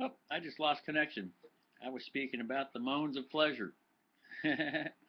Oh, I just lost connection. I was speaking about the moans of pleasure.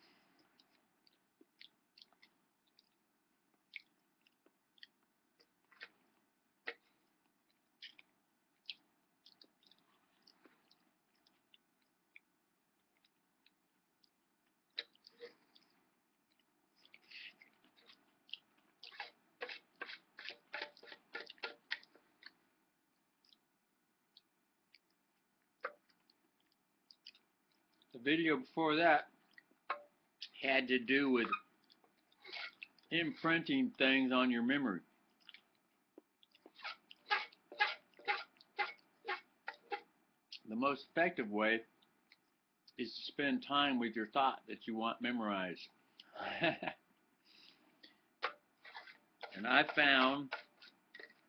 video before that had to do with imprinting things on your memory. The most effective way is to spend time with your thought that you want memorized. and I found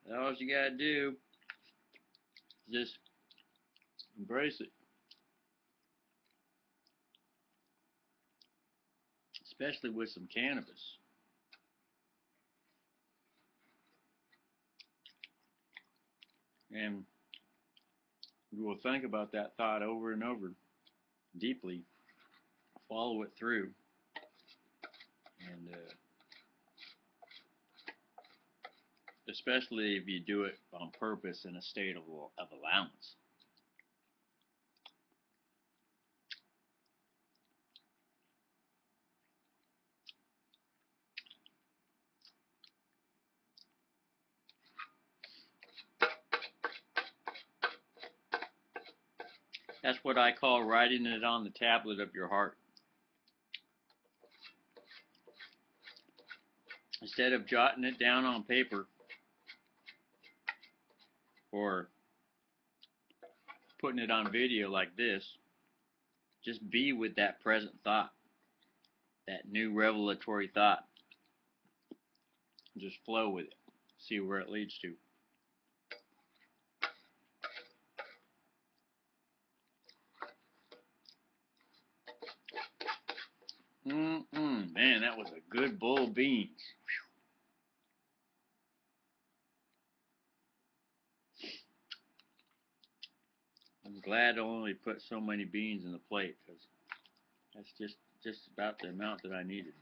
that all you gotta do is just embrace it. Especially with some cannabis. And you will think about that thought over and over deeply, follow it through, and uh, especially if you do it on purpose in a state of, of allowance. That's what I call writing it on the tablet of your heart. Instead of jotting it down on paper or putting it on video like this, just be with that present thought, that new revelatory thought. Just flow with it, see where it leads to. Mm-mm, man, that was a good bowl of beans. I'm glad I only put so many beans in the plate because that's just just about the amount that I needed.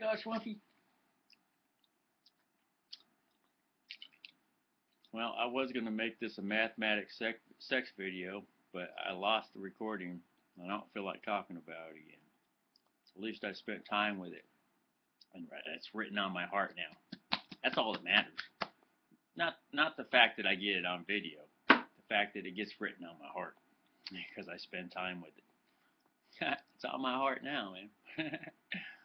There you go, Swimpy. Well, I was going to make this a mathematics sex, sex video, but I lost the recording. I don't feel like talking about it again. At least I spent time with it. And it's written on my heart now. That's all that matters. Not not the fact that I get it on video. The fact that it gets written on my heart. Because I spend time with it. it's on my heart now, man.